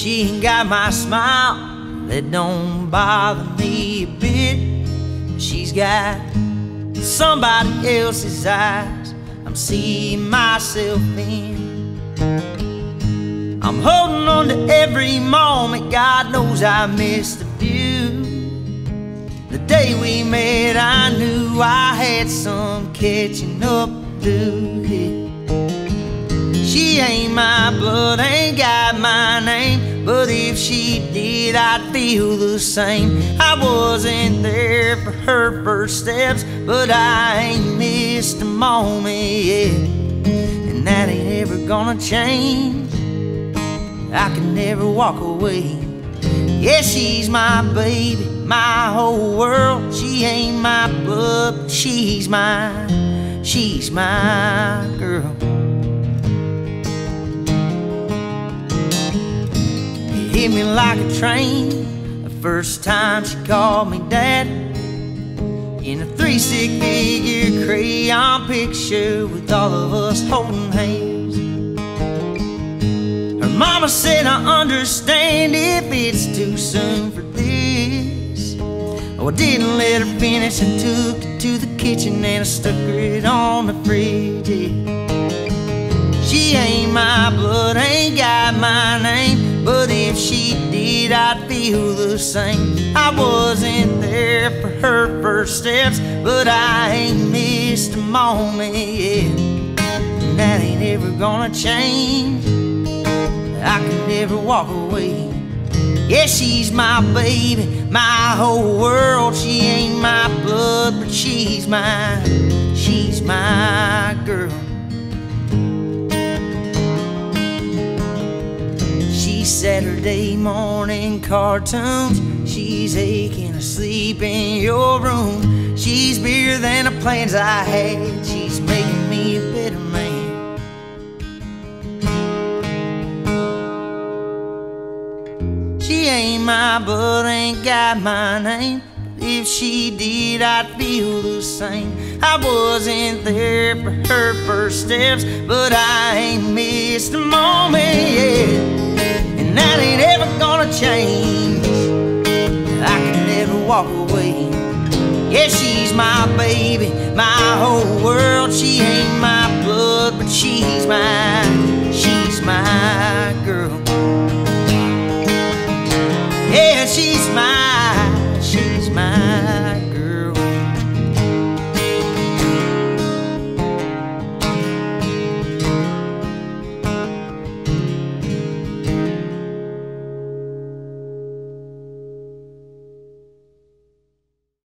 She ain't got my smile, that don't bother me a bit. She's got somebody else's eyes, I'm seeing myself in. I'm holding on to every moment, God knows I missed a few. The day we met, I knew I had some catching up to do. She ain't my blood, ain't she did, I'd feel the same. I wasn't there for her first steps, but I ain't missed a moment yet. And that ain't ever gonna change. I can never walk away. Yeah, she's my baby, my whole world. She ain't my but she's mine. She's my girl. Hit me like a train the first time she called me dad. In a three stick figure crayon picture with all of us holding hands. Her mama said, I understand if it's too soon for this. Oh, I didn't let her finish. and took it to the kitchen and I stuck it on the fridge. She ain't my blood, ain't got my name. If she did, I'd feel the same. I wasn't there for her first steps, but I ain't missed a moment yet. And that ain't ever gonna change. I can never walk away. Yeah, she's my baby, my whole world. She ain't my blood, but she's mine. She's my Saturday morning cartoons. She's aching asleep in your room. She's bigger than the plans I had. She's making me a better man. She ain't my blood, ain't got my name. If she did, I'd feel the same. I wasn't there for her first steps, but I ain't missed a moment that ain't ever gonna change. I can never walk away. Yeah, she's my baby, my whole world. She ain't my blood, but she's mine. She's my girl. Yeah, she's mine.